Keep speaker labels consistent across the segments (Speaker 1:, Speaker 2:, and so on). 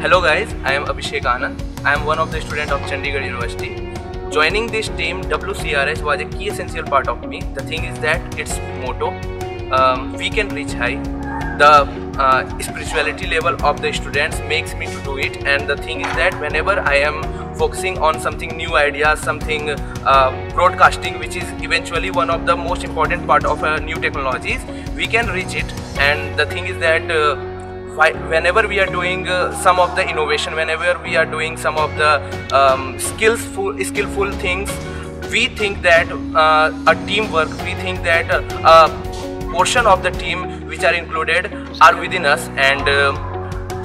Speaker 1: Hello guys, I am Abishek Anand. I am one of the student of Chandigarh University. Joining this team WCRH was a key essential part of me. The thing is that its motto, um, we can reach high. The uh, spirituality level of the students makes me to do it and the thing is that whenever I am focusing on something new ideas, something uh, broadcasting which is eventually one of the most important part of uh, new technologies, we can reach it. And the thing is that uh, whenever we are doing uh, some of the innovation whenever we are doing some of the um, skillful skillful things we think that uh, a teamwork we think that uh, a portion of the team which are included are within us. And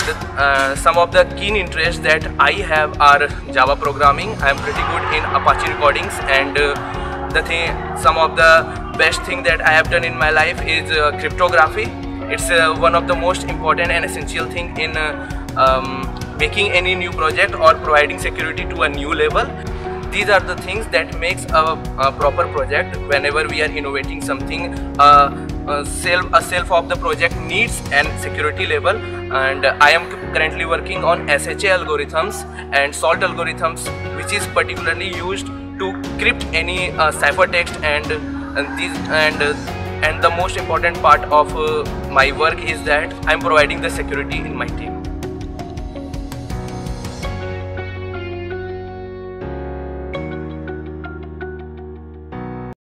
Speaker 1: uh, uh, some of the keen interests that I have are Java programming. I am pretty good in Apache recordings. And uh, the thing some of the best thing that I have done in my life is cryptography. It's uh, one of the most important and essential thing in uh, um, making any new project or providing security to a new level these are the things that makes a, a proper project whenever we are innovating something uh, uh, self a self of the project needs and security level and I am currently working on SHA algorithms and salt algorithms which is particularly used to crypt any uh, ciphertext and, and these and and the most important part of uh, my work is that I'm providing the security in my team.